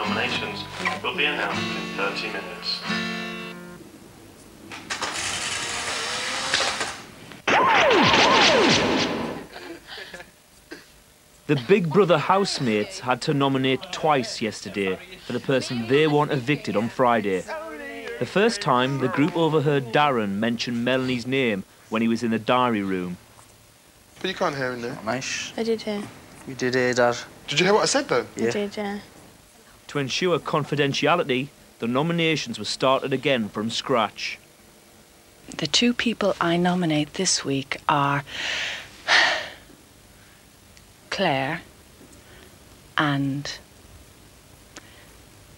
nominations will be announced in 30 minutes. The Big Brother housemates had to nominate twice yesterday for the person they want evicted on Friday. The first time, the group overheard Darren mention Melanie's name when he was in the diary room. But you can't hear in there. Nice. I did hear. you did hear that. Did you hear what I said, though? I did, yeah. To ensure confidentiality, the nominations were started again from scratch. The two people I nominate this week are Claire and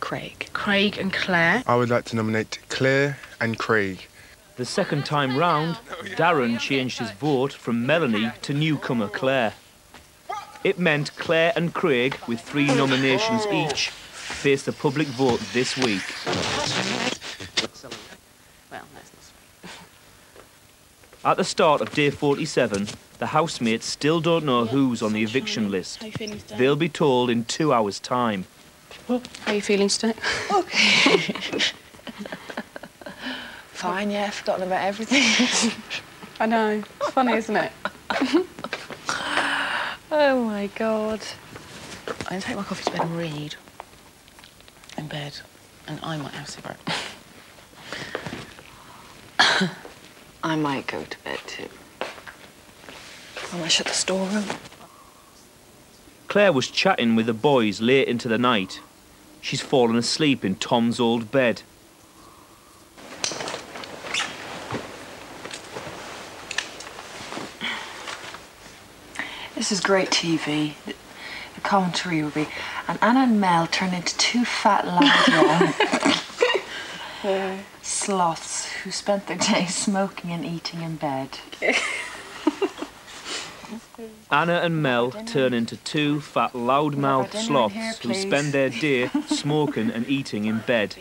Craig. Craig and Claire. I would like to nominate Claire and Craig. The second time round, Darren changed his vote from Melanie to newcomer Claire. It meant Claire and Craig, with three nominations each, face the public vote this week. Well, that's not At the start of day 47, the housemates still don't know who's on the eviction list. How you feeling today? They'll be told in two hours' time. How are you feeling today? Fine, yeah, forgotten about everything. I know. It's funny, isn't it? oh my god. I'm going to take my coffee to bed and read. In bed. And I might have a cigarette. I might go to bed too. I might shut the storeroom. Claire was chatting with the boys late into the night. She's fallen asleep in Tom's old bed. This is great TV. The commentary will be, and Anna and Mel turn into two fat loud sloths who spent their days smoking and eating in bed. Anna and Mel turn into two fat, loud-mouthed sloths here, who spend their day smoking and eating in bed.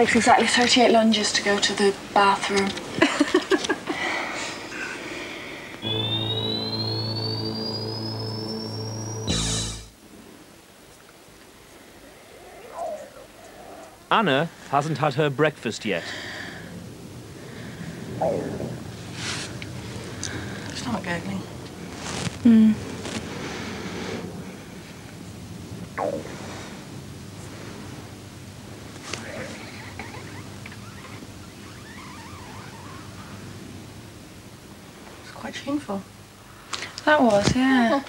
Takes exactly 38 lunges to go to the bathroom. Anna hasn't had her breakfast yet. Quite shameful. That was, yeah.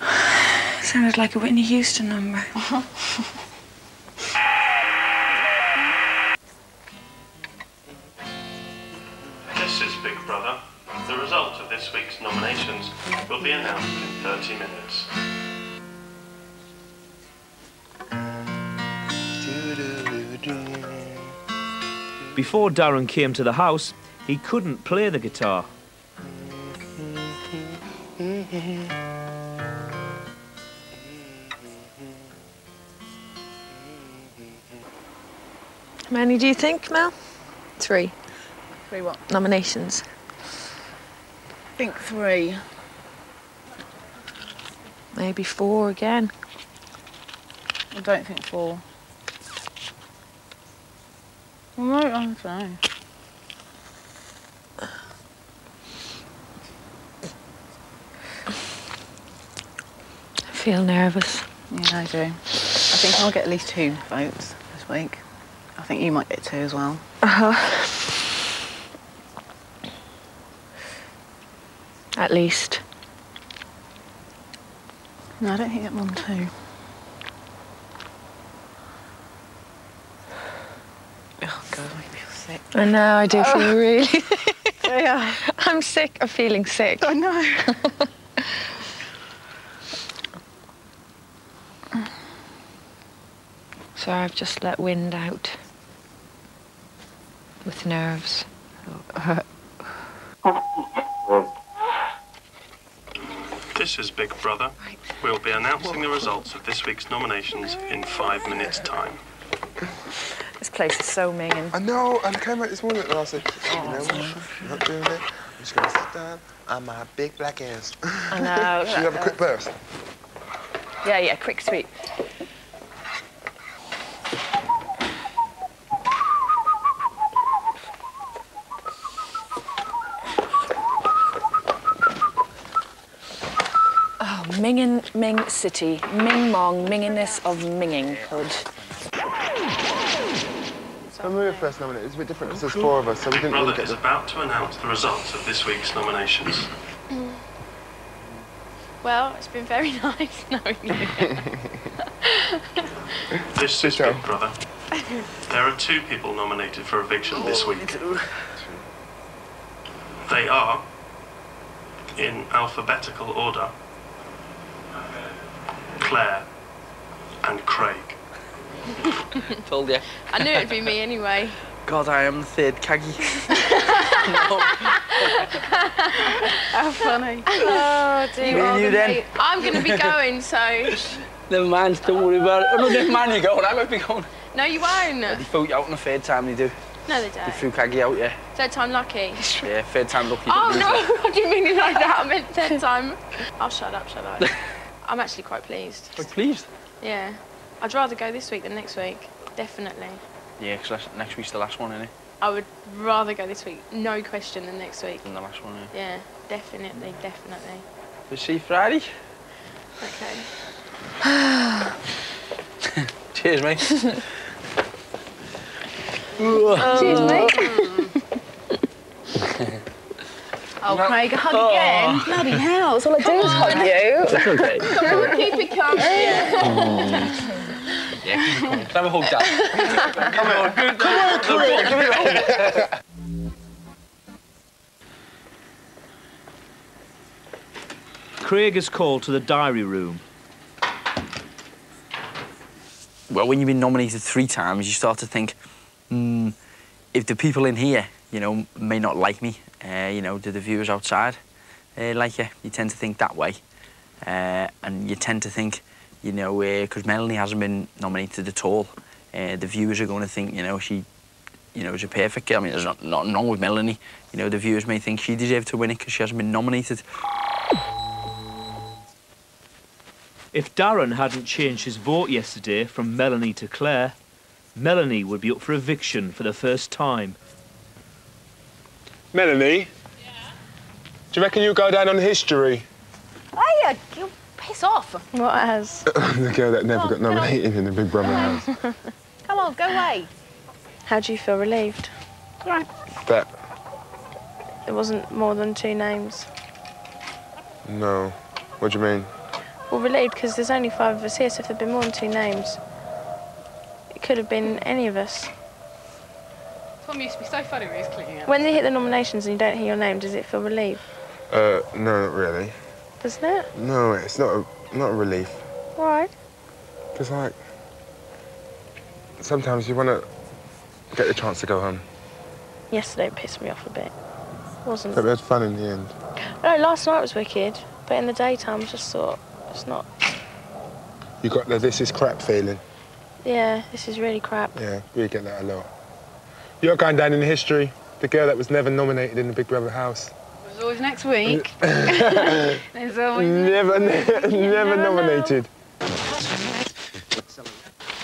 Oh. Sounded like a Whitney Houston number. Uh-huh. This is Big Brother. The result of this week's nominations will be announced in 30 minutes. Before Darren came to the house, he couldn't play the guitar. How many do you think, Mel? Three Three what? nominations. I think three. Maybe four again. I don't think four. Well, no, I don't know. feel nervous. Yeah, I do. I think I'll get at least two votes this week. I think you might get two as well. Uh-huh. At least. No, I don't think that one too. Oh, God, I feel sick. I know, I do oh. feel really... yeah. I'm sick of feeling sick. I know. So I've just let wind out with nerves. This is Big Brother. We'll be announcing the results of this week's nominations in five minutes' time. This place is so minging. I know, and I came out this morning and I said, you know what? I'm not doing it. I'm just going to sit down on my big black ass. I know. Should we have a quick burst? Yeah, yeah, quick, sweet. Oh, Mingin Ming City. Ming Mong, Minginess of Minging Hood. When we were first nominated, it's a bit different because there's four of us, so we Big didn't really Brother get is the... about to announce the results of this week's nominations. Well, it's been very nice knowing you. This is. Big Brother. There are two people nominated for eviction this oh, week. They are, in alphabetical order, Claire and Craig. Told you. I knew it'd be me anyway. God, I am the third caggy. How funny. Oh dear. Me and you then. I'm going to be going, so. Never mind, don't worry about it. Oh, no, never mind, you're going. I won't be going. No, you won't. They throw you out on the third time, they do. No, they They don't. threw caggy out, yeah. Third time lucky. Yeah, third time lucky. Oh no, what do you mean it like that. I meant third time. I'll oh, shut up, shut up. I'm actually quite pleased. it. Like, pleased. Yeah. I'd rather go this week than next week. Definitely. Yeah, because next week's the last one, isn't it? I would rather go this week, no question, than next week. Than the last one, yeah. Yeah, definitely, definitely. We'll see you Friday. Okay. Cheers, mate. Um, Cheers, mate. Oh, Craig, a hug again. Bloody hell, that's all I do is hug you. That's okay. Keep it calm. Yeah. Yeah, come on. Let's have a hug, Dad. come on, good. Come on, Craig. Give me a hug. Craig is called to the diary room. Well, when you've been nominated three times, you start to think, hmm, if the people in here, you know, may not like me, uh, you know, do the viewers outside uh, like you? You tend to think that way. Uh, and you tend to think, you know, because Melanie hasn't been nominated at all, the viewers are going to think, you know, she, you know, is a perfect girl. I mean, there's not, nothing wrong with Melanie. You know, the viewers may think she deserved to win it because she hasn't been nominated. If Darren hadn't changed his vote yesterday from Melanie to Claire, Melanie would be up for eviction for the first time. Melanie? Do you reckon you'll go down on history? Oh, hey, you piss off. What has? the girl that never got nominated in the Big Brother house. Come on, go away. How do you feel relieved? Right. That, It wasn't more than two names. no. What do you mean? Well, relieved because there's only five of us here, so if there'd been more than two names, it could have been any of us. Tom used to be so funny when he was clicking out. When you hit the nominations and you don't hear your name, does it feel relieved? Uh, no, not really. Doesn't it? No, it's not a, not a relief. Why? Because, like, sometimes you want to get the chance to go home. Yesterday pissed me off a bit. Wasn't. But we had fun in the end. No, last night was wicked, but in the daytime I just thought it's not. You got the this is crap feeling. Yeah, this is really crap. Yeah, we get that a lot. You're going down in history. The girl that was never nominated in the Big Brother house. It was always next week. There's always Never, never, never nominated.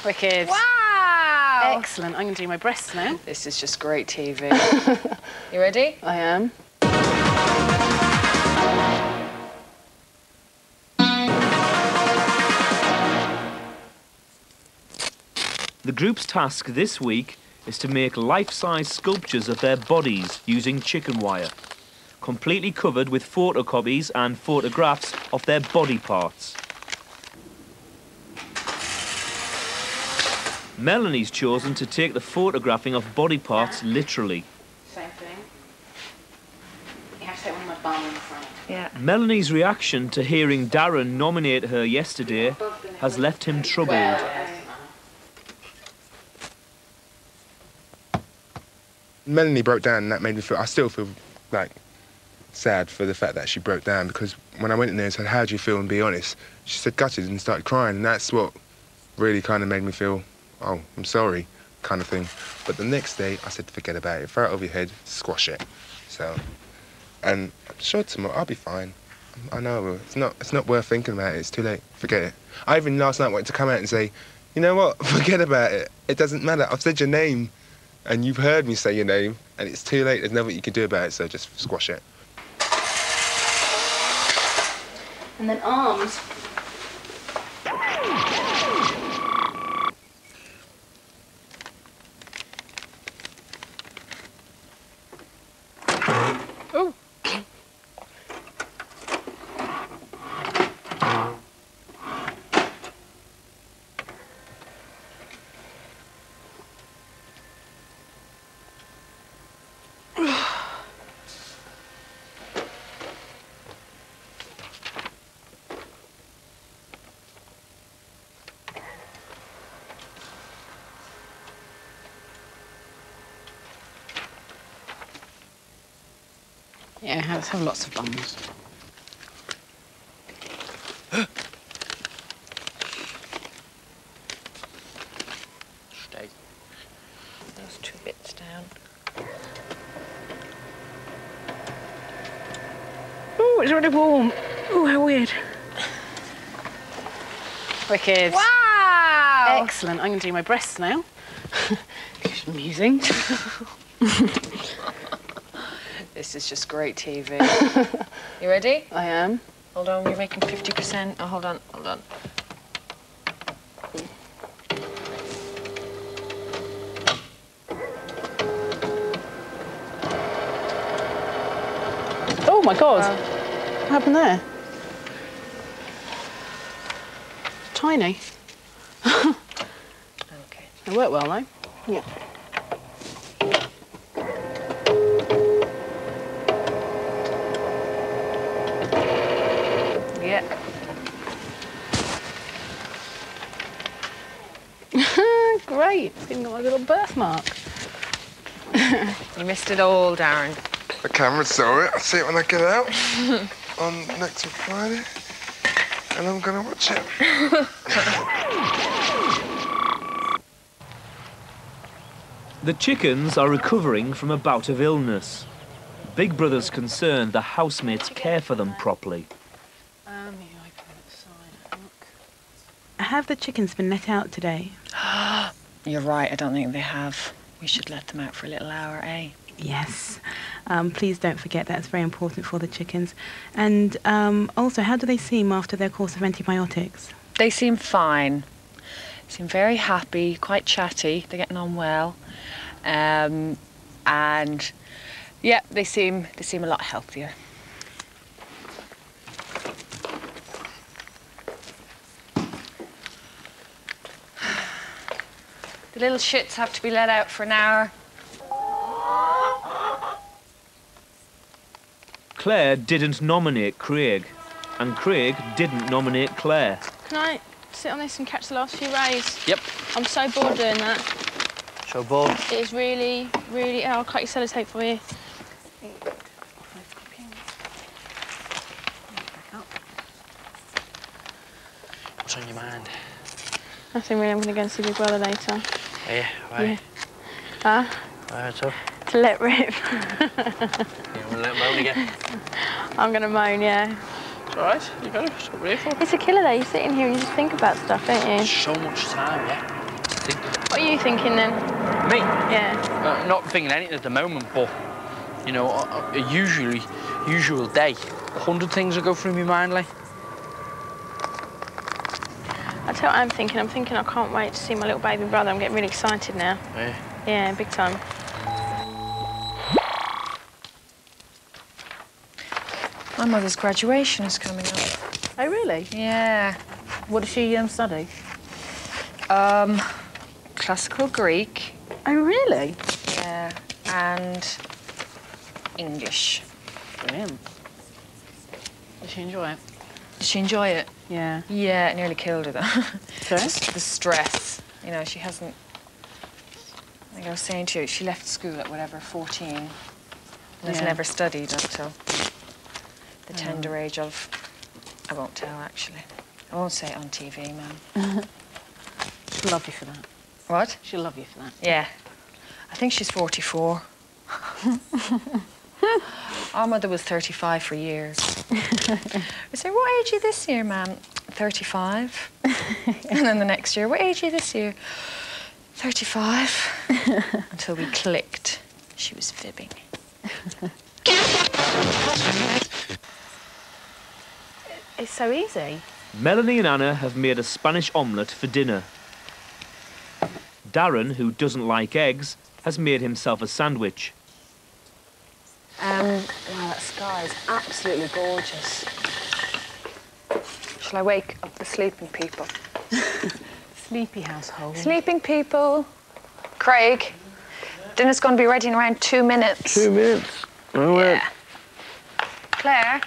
Wicked. Wow. Excellent. I'm going to do my breasts now. This is just great TV. you ready? I am. The group's task this week is to make life-size sculptures of their bodies using chicken wire. completely covered with photocopies and photographs of their body parts. Melanie's chosen to take the photographing of body parts literally. Same thing. You have to take one of my bum in front. Yeah. Melanie's reaction to hearing Darren nominate her yesterday has left him troubled. Melanie broke down, and that made me feel. I still feel like sad for the fact that she broke down because when I went in there and said, "How do you feel?" and be honest, she said gutted and started crying, and that's what really kind of made me feel, "Oh, I'm sorry," kind of thing. But the next day, I said, "Forget about it. Throw it over your head. Squash it." So, and I'm sure tomorrow I'll be fine. I know it's not. It's not worth thinking about it. It's too late. Forget it. I even last night wanted to come out and say, "You know what? Forget about it. It doesn't matter. I've said your name." And you've heard me say your name, and it's too late. There's nothing you can do about it, so just squash it. And then arms. Yeah, let's have lots of bums. Stay. Those two bits down. Oh, it's really warm. Oh, how weird. Wicked. Wow! Excellent. I'm going to do my breasts now. It's amusing. This is just great TV. you ready? I am. Hold on, you're making 50%. Oh, hold on, hold on. Oh my god. What happened there? Tiny. Okay. It worked well though. Yeah. Yeah. Great. It's even got my little birthmark. You missed it all, Darren. The camera saw it. I'll see it when I get out on next Friday, and I'm gonna watch it. The chickens are recovering from a bout of illness. Big Brother's concerned the housemates care for them properly. Um, here I put it aside. Look. Have the chickens been let out today? You're right, I don't think they have. We should let them out for a little hour, eh? Yes. Um, please don't forget that's very important for the chickens. And um, also, how do they seem after their course of antibiotics? They seem fine. Seem very happy, quite chatty. They're getting on well. Um, and yeah, they seem they seem a lot healthier. The little shits have to be let out for an hour. Claire didn't nominate Craig, and Craig didn't nominate Claire. Can I sit on this and catch the last few rays? Yep. I'm so bored doing that. So bored. It is really, really. Oh, I'll cut your sellotape for you. What's on your mind? Nothing really. I'm going to go and see Big Brother later. Yeah, why? Yeah. Ah, Why, what's up? to let rip. You want to let moan again? I'm going to moan, yeah. It's all right. You got it. It's what we're for. It's a killer though. You sit in here and you just think about stuff, don't you? So much time, yeah. Think. What are you thinking then? Me? Yeah. Uh, not thinking anything at the moment, but you know, a, a usually usual day, a hundred things will go through my mind, like. I tell you what I'm thinking. I'm thinking I can't wait to see my little baby brother. I'm getting really excited now. Yeah. Yeah, big time. My mother's graduation is coming up. Oh, really? Yeah. What does she um, study? Um, classical Greek. Oh, really? Yeah. And English. Brilliant. Does she enjoy it? Did she enjoy it? Yeah. Yeah, it nearly killed her though. Stress? the stress. You know, she hasn't. I think I was saying to you, she left school at whatever, 14. And has never studied until the mm. tender age of. I won't tell actually. I won't say it on TV, man. She'll love you for that. What? She'll love you for that. Yeah. I think she's 44. Our mother was 35 for years. I say, what age are you this year, ma'am? 35. and then the next year, what age are you this year? 35. Until we clicked. She was fibbing. It's so easy. Melanie and Anna have made a Spanish omelette for dinner. Darren, who doesn't like eggs, has made himself a sandwich. Um, wow, that sky is absolutely gorgeous. Shall I wake up the sleeping people? Sleepy household. Sleeping people. Craig, dinner's going to be ready in around two minutes. Two minutes. Oh, well, Yeah. Claire.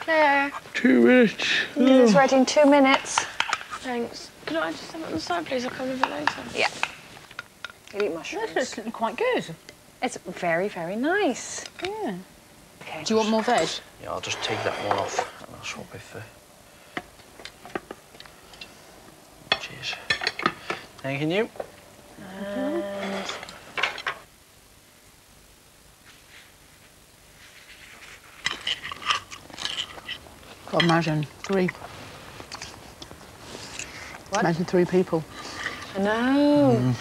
Claire, two minutes. dinner's ready in two minutes. Thanks. Could I just have it on the side, please? I'll come a bit later. Yeah. You eat mushrooms. That's looking quite good. It's very, very nice. Yeah. Okay. Do you want more veg? Yeah, I'll just take that one off and I'll swap it for. Cheers. Thank you. And God, imagine three. What? Imagine three people. I know.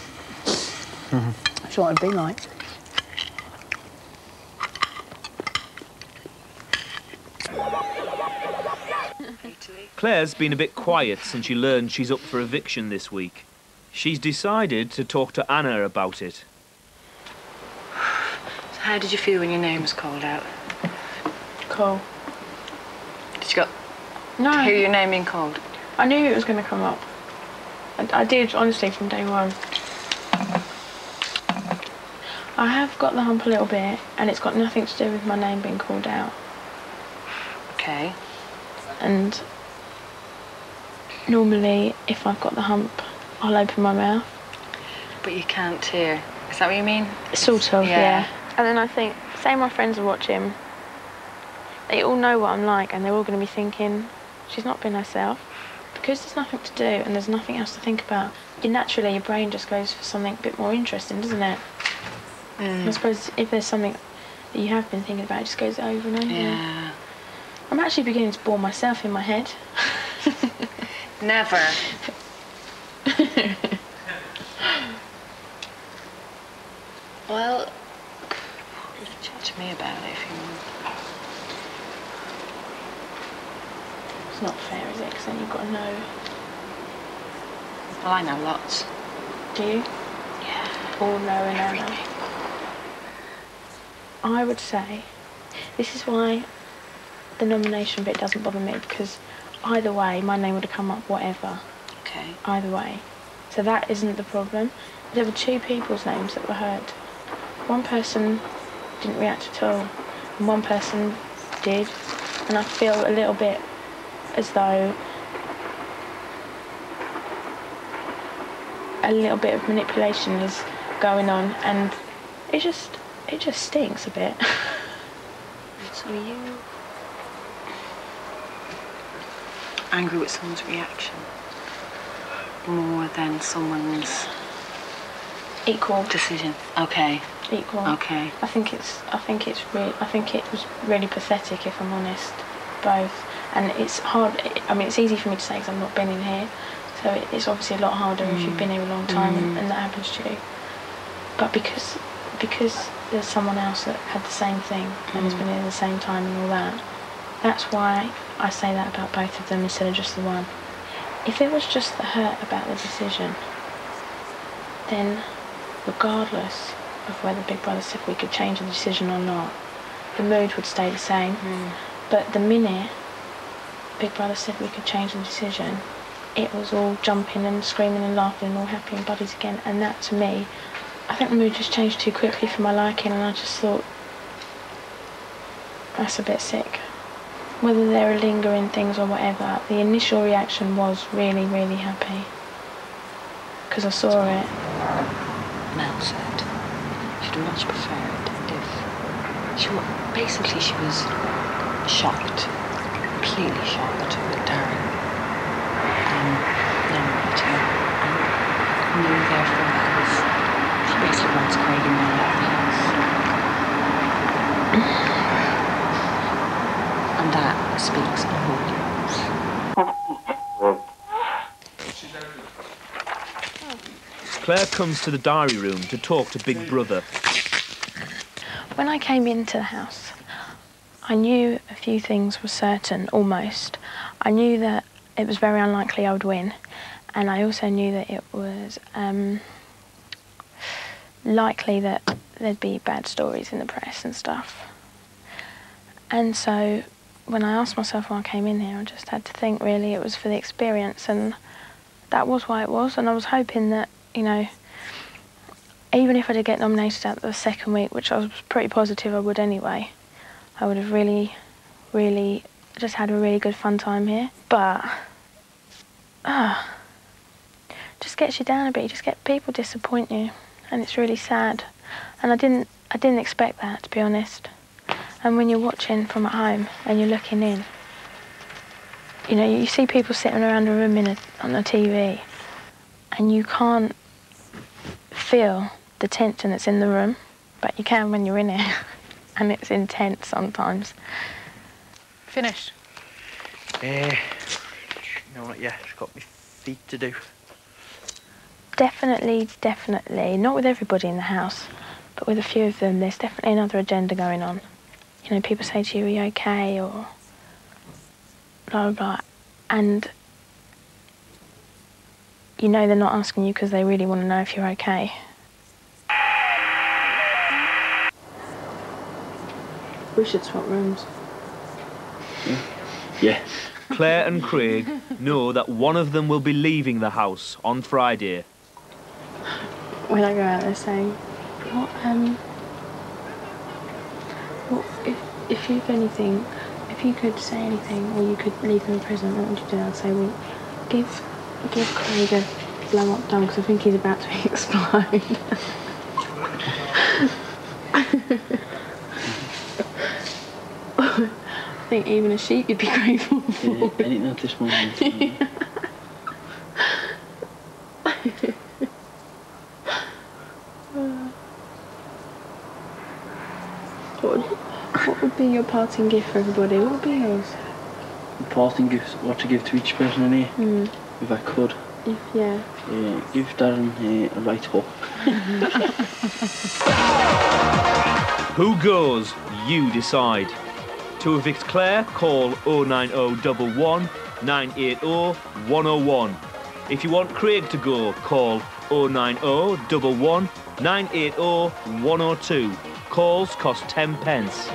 That's what it'd be like. Claire's been a bit quiet since she learned she's up for eviction this week. She's decided to talk to Anna about it. How did you feel when your name was called out? Cool. Did you go No, hear your name being called? I knew it was going to come up. I, I did, honestly, from day one. I have got the hump a little bit, and it's got nothing to do with my name being called out. Okay. And normally, if I've got the hump, I'll open my mouth. But you can't hear. Is that what you mean? Sort of, Yeah. yeah. And then I think, say my friends are watching, they all know what I'm like, and they're all going to be thinking, she's not been herself. Because there's nothing to do and there's nothing else to think about, you naturally, your brain just goes for something a bit more interesting, doesn't it? Mm. I suppose if there's something that you have been thinking about, it just goes over and over. Yeah. I'm actually beginning to bore myself in my head. Never. well, you can chat me about it if you want. It's not fair, is it? Because then you've got to know. Well, I know lots. Do you? Yeah. All knowing Anna. I would say this is why the nomination bit doesn't bother me because either way, my name would have come up, whatever. Okay. Either way. So that isn't the problem. There were two people's names that were heard. One person didn't react at all, and one person did. And I feel a little bit as though a little bit of manipulation is going on, and it just it just stinks a bit. So are you angry with someone's reaction more than someone's Equal, decision? Okay. equal. Okay. I think it's I think it's re- I think it was really pathetic if I'm honest, both. And it's hard. I mean, it's easy for me to say because I've not been in here, so it's obviously a lot harder if you've mm. been here a long time and, mm. and that happens to you. But because because there's someone else that had the same thing and has mm. been here at the same time and all that, that's why I say that about both of them instead of just the one. If it was just the hurt about the decision, then regardless of whether Big Brother said we could change the decision or not, the mood would stay the same. Mm. But the minute Big Brother said we could change the decision, it was all jumping and screaming and laughing and all happy and buddies again. And that to me, I think the mood just changed too quickly for my liking, and I just thought that's a bit sick. Whether there are lingering things or whatever, the initial reaction was really, really happy because I saw it. Mel said she'd much prefer it if she wa basically she was shocked, completely shocked with Darren um, nominating and knew therefore that was she basically wants Craig and Mel out of the house. and that speaks volumes. Claire comes to the diary room to talk to Big Brother. When I came into the house, I knew a few things were certain, almost. I knew that it was very unlikely I would win, and I also knew that it was um, likely that there'd be bad stories in the press and stuff. And so when I asked myself when I came in here, I just had to think really it was for the experience, and that was why it was. And I was hoping that, you know, even if I did get nominated at the second week, which I was pretty positive I would anyway, I would have really, really just had a really good fun time here. But, ah, just gets you down a bit. You just get people disappoint you, and it's really sad. And I didn't, I didn't expect that to be honest. And when you're watching from at home and you're looking in, you know, you see people sitting around a room in a, on a TV, and you can't feel the tension that's in the room, but you can when you're in it, and it's intense sometimes. Finished. Eh, no, not yet. Just got my feet to do. Definitely, definitely, not with everybody in the house, but with a few of them, there's definitely another agenda going on. You know, people say to you, Are you okay? or blah, blah, blah. And you know they're not asking you because they really want to know if you're okay. We should swap rooms. Yeah. Claire and Craig know that one of them will be leaving the house on Friday. when I go out, they're saying, "What? Um, what if if you've anything, if you could say anything, or you could leave them in prison, what would you do?" I'd say, "Well, give give Craig a blow up doll because I think he's about to explode." I think even a sheep you'd be grateful for. Yeah, anything at this moment. What would, what would be your parting gift for everybody? What would be yours? Parting gifts, what to give to each person in here, Mm. if I could. If yeah. Uh, give Darren uh, a right hook. Who goes? You decide. To evict Claire, call 09011 980 101. If you want Craig to go, call 09011 980 102. Calls cost 10 pence.